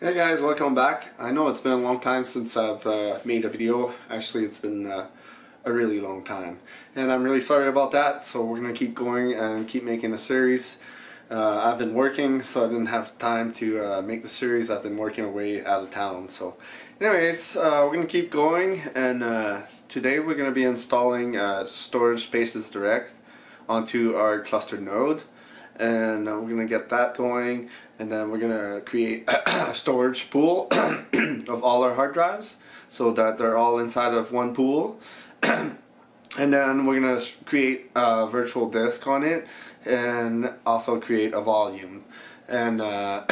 Hey guys, welcome back. I know it's been a long time since I've uh, made a video. Actually, it's been uh, a really long time. And I'm really sorry about that, so we're going to keep going and keep making a series. Uh, I've been working, so I didn't have time to uh, make the series. I've been working away out of town. So anyways, uh, we're going to keep going, and uh, today we're going to be installing Storage Spaces Direct onto our cluster node and we're gonna get that going and then we're gonna create a storage pool of all our hard drives so that they're all inside of one pool. And then we're gonna create a virtual disk on it and also create a volume. And uh,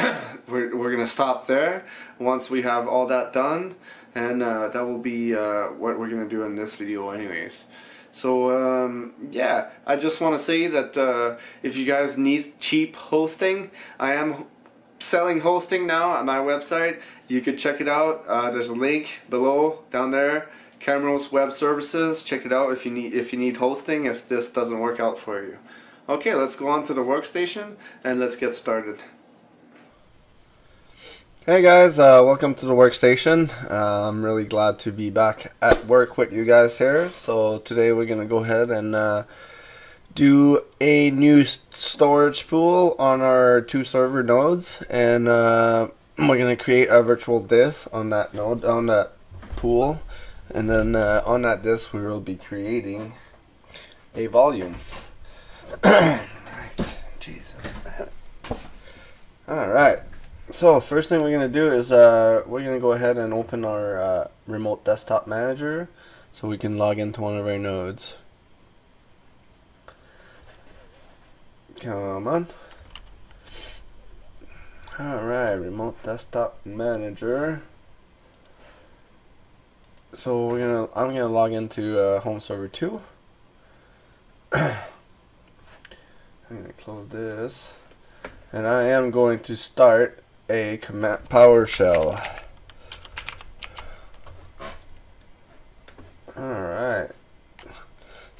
we're, we're gonna stop there once we have all that done. And uh, that will be uh, what we're gonna do in this video anyways. So um, yeah, I just want to say that uh, if you guys need cheap hosting, I am selling hosting now at my website. You could check it out. Uh, there's a link below down there. Camrose Web Services. Check it out if you need if you need hosting. If this doesn't work out for you. Okay, let's go on to the workstation and let's get started. Hey guys, uh, welcome to the workstation. Uh, I'm really glad to be back at work with you guys here. So today we're to go ahead and uh, do a new storage pool on our two server nodes. And uh, we're going to create a virtual disk on that node, on that pool. And then uh, on that disk we will be creating a volume. Jesus. Alright. So first thing we're gonna do is uh, we're gonna go ahead and open our uh, remote desktop manager so we can log into one of our nodes. Come on. Alright, remote desktop manager. So we're gonna I'm gonna log into uh, home server 2. I'm gonna close this. And I am going to start a command PowerShell. Alright.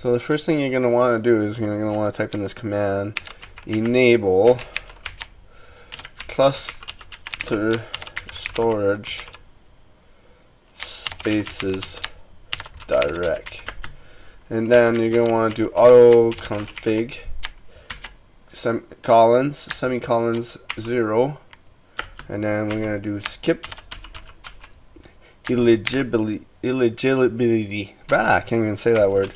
So the first thing you're going to want to do is you're going to want to type in this command enable cluster storage spaces direct. And then you're going to want to do auto config semicolons semicolons 0 and then we're gonna do skip eligibility eligibility. Ah I can't even say that word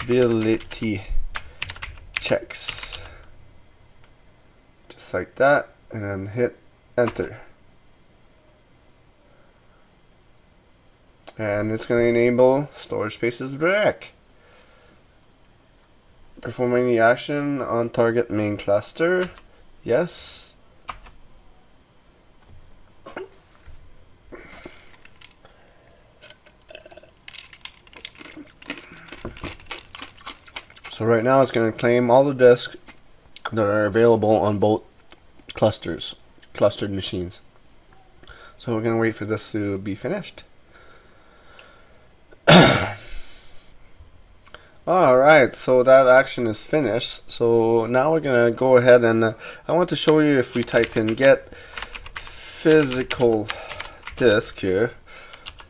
ability checks. Just like that and then hit enter. And it's going to enable storage spaces back. Performing the action on target main cluster. Yes So right now it's going to claim all the disks that are available on both clusters, clustered machines. So we're going to wait for this to be finished. Alright, so that action is finished. So now we're going to go ahead and uh, I want to show you if we type in get physical disk here,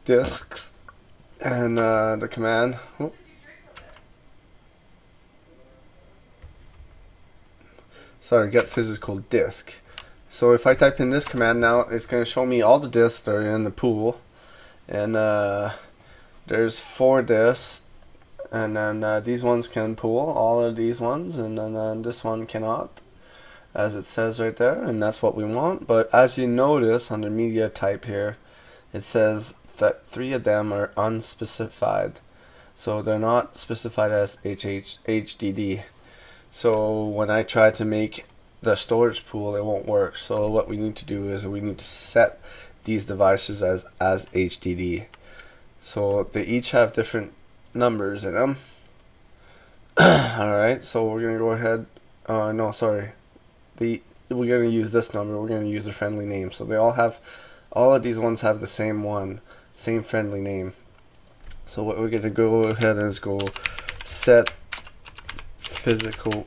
disks, and uh, the command. Oh, sorry, get physical disk. So if I type in this command now, it's going to show me all the disks that are in the pool. And uh, there's four disks. And then uh, these ones can pool, all of these ones. And then uh, this one cannot, as it says right there. And that's what we want. But as you notice the media type here, it says that three of them are unspecified. So they're not specified as HH, HDD. So when I try to make the storage pool, it won't work. So what we need to do is we need to set these devices as, as HDD. So they each have different numbers in them. Alright, so we're going to go ahead. Uh, no, sorry. The We're going to use this number. We're going to use the friendly name. So they all have, all of these ones have the same one, same friendly name. So what we're going to go ahead is go set physical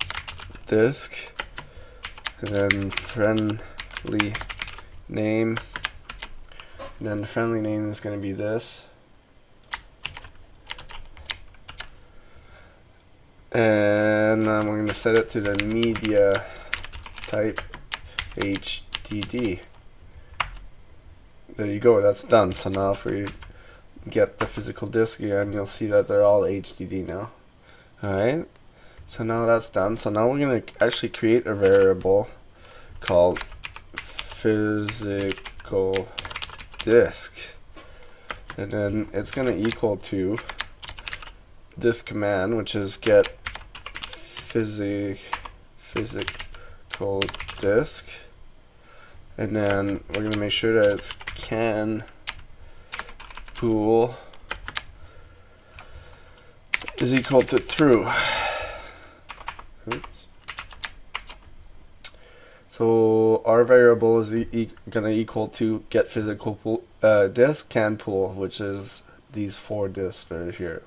disk and then friendly name. And then the friendly name is going to be this. And we're going to set it to the media type HDD. There you go, that's done. So now if we get the physical disk again, you'll see that they're all HDD now. Alright, so now that's done. So now we're going to actually create a variable called physical disk. And then it's going to equal to this command, which is get physic physical disk. And then we're going to make sure that it's can pool is equal to through. Oops. So our variable is e going to equal to get physical pool, uh, disk can pool, which is these four disks that are here,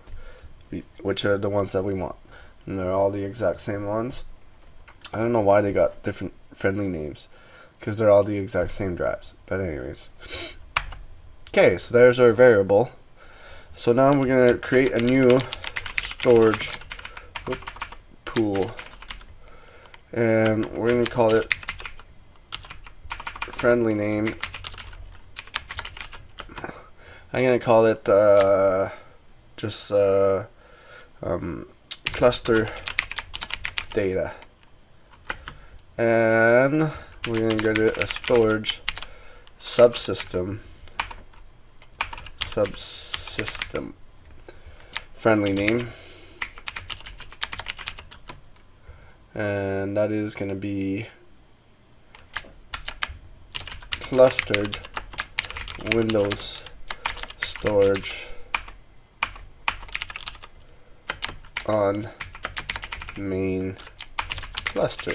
which are the ones that we want. And they're all the exact same ones. I don't know why they got different friendly names, because they're all the exact same drives. But anyways. Okay, so there's our variable. So now we're going to create a new storage pool. And we're going to call it friendly name. I'm going to call it uh, just uh, um, cluster data. And we're going to go to a storage subsystem subsystem friendly name and that is going to be clustered Windows storage on main cluster.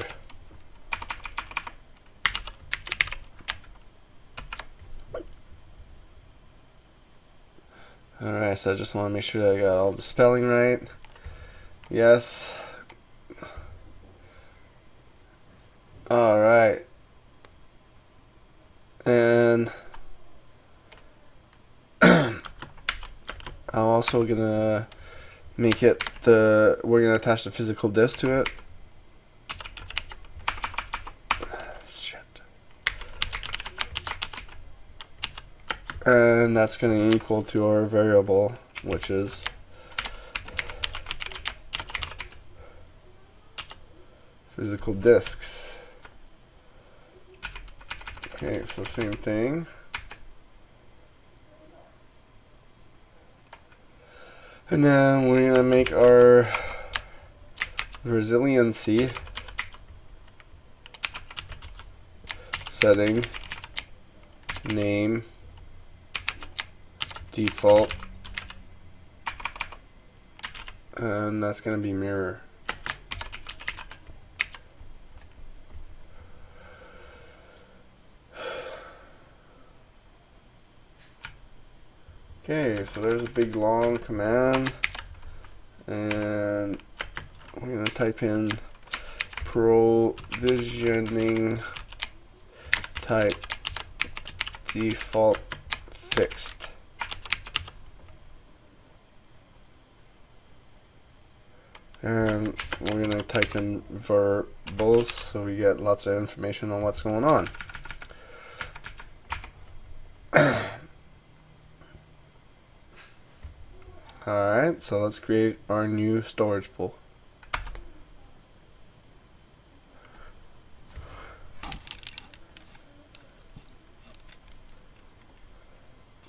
Alright, so I just want to make sure that I got all the spelling right. Yes. Alright. And I'm also gonna make it the we're gonna attach the physical disk to it. Shit. And that's going to equal to our variable which is physical disks okay so same thing. And then we're to make our resiliency setting name default. And that's going to be mirror okay so there's a big long command and we're going to type in provisioning type default fixed and we're going to type in verbose so we get lots of information on what's going on. Alright, so let's create our new storage pool.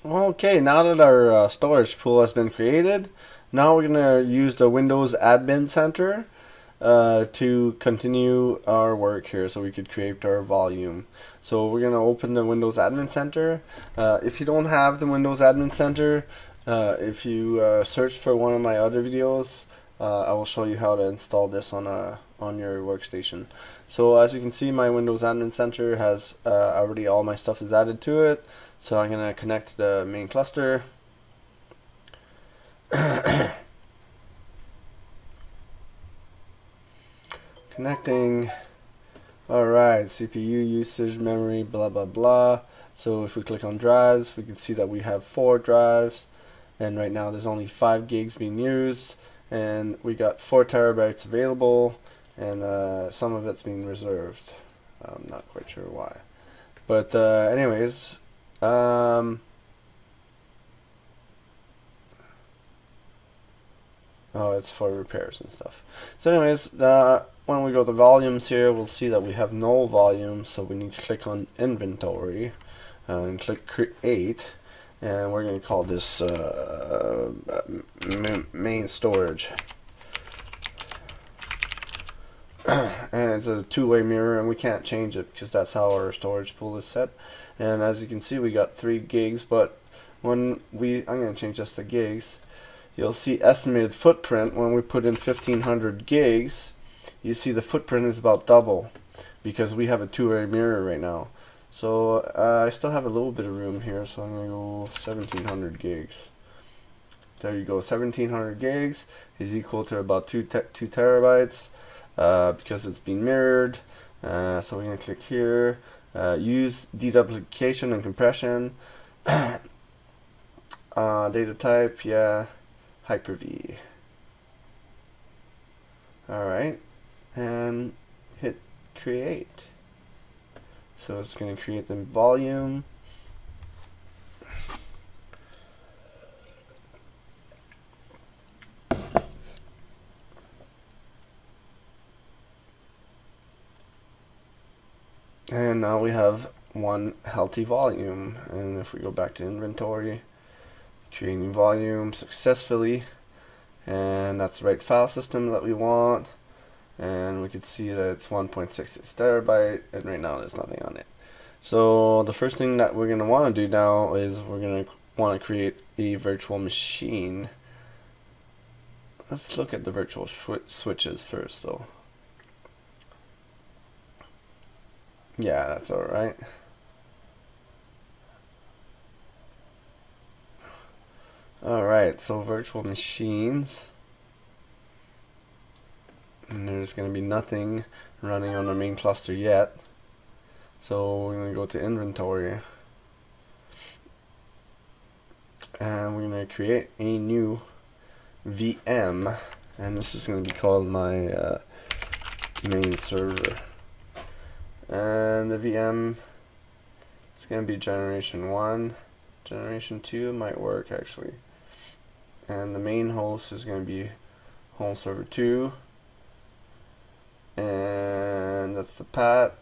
Okay, now that our uh, storage pool has been created, now we're going to use the Windows Admin Center uh, to continue our work here so we could create our volume. So we're going to open the Windows Admin Center. Uh, if you don't have the Windows Admin Center, uh, if you uh, search for one of my other videos, uh, I will show you how to install this on a on your workstation. So as you can see my Windows Admin Center has uh, already all my stuff is added to it. So I'm going to connect the main cluster. Connecting. Alright, CPU usage, memory, blah blah blah. So if we click on drives, we can see that we have four drives. And right now there's only five gigs being used. And we got four terabytes available. And uh, some of it's being reserved. I'm not quite sure why. But uh, anyways, um, oh, it's for repairs and stuff. So anyways, uh, when we go to volumes here, we'll see that we have no volume, so we need to click on inventory uh, and click create. And we're going to call this uh, main storage. and it's a two-way mirror and we can't change it because that's how our storage pool is set and as you can see we got three gigs but when we I'm going to change just the gigs you'll see estimated footprint when we put in 1500 gigs you see the footprint is about double because we have a two-way mirror right now. So uh, I still have a little bit of room here, so I'm to go 1700 gigs. There you go, 1700 gigs is equal to about 2, te 2 terabytes uh, because it's been mirrored. Uh, so we're to click here, uh, use deduplication and compression. Uh, data type, yeah, Hyper-V. Alright and hit create. So it's going to create the volume. And now we have one healthy volume. And if we go back to inventory, creating volume successfully. And that's the right file system that we want and we could see that it's 1.66 terabyte and right now there's nothing on it. So the first thing that we're going to want to do now is we're going to want to create a virtual machine. Let's look at the virtual switches first though. Yeah that's alright. Alright so virtual machines and there's going to be nothing running on the main cluster yet. So we're going to go to inventory. And we're going to create a new VM and this is going to be called my uh, main server. And the VM is going to be generation 1 generation 2 might work actually. And the main host is going to be home server 2 and that's the pat.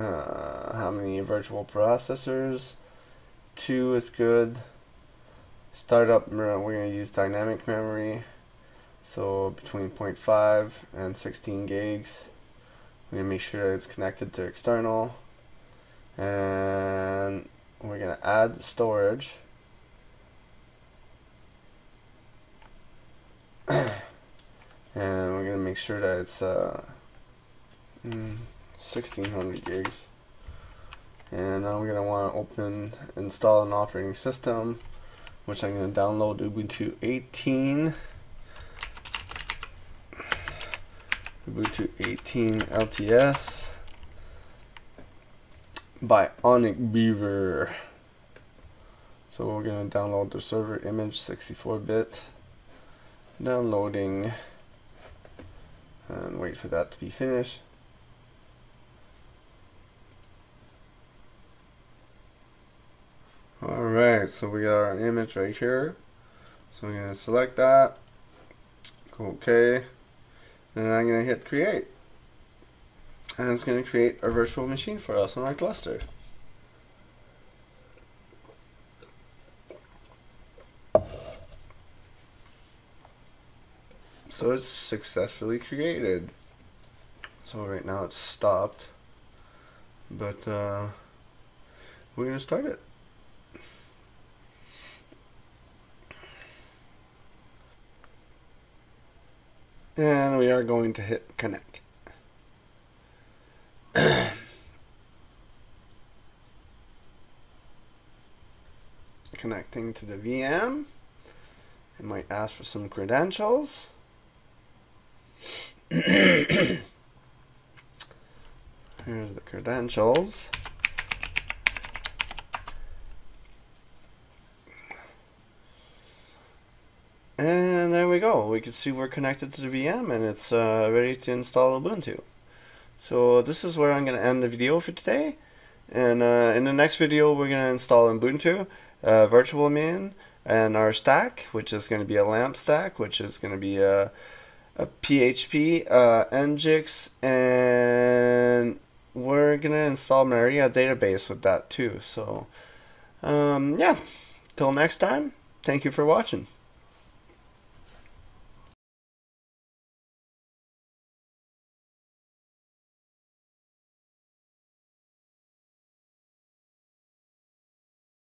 Uh, how many virtual processors? Two is good. Startup, we're going to use dynamic memory. So between 0.5 and 16 gigs. We're going to make sure it's connected to external. And we're going to add storage. And we're gonna make sure that it's uh, 1600 mm, gigs. And now we're gonna want to open install an operating system which I'm gonna download. Ubuntu 18 Ubuntu 18 LTS by Onic Beaver. So we're gonna download the server image 64-bit downloading and wait for that to be finished. Alright, so we got our image right here. So I'm going to select that, OK, and I'm going to hit create. And it's going to create a virtual machine for us on our cluster. So it's successfully created. So right now it's stopped. But uh, we're going to start it. And we are going to hit connect. Connecting to the VM. It might ask for some credentials. Here's the credentials. And there we go. We can see we're connected to the VM and it's uh, ready to install Ubuntu. So this is where I'm going to end the video for today. And uh, in the next video, we're going to install Ubuntu, uh, Virtual Machine, and our stack, which is going to be a LAMP stack, which is going to be a, a PHP, uh, Nginx, and we're to install Maria database with that too. So, um, yeah, till next time, thank you for watching.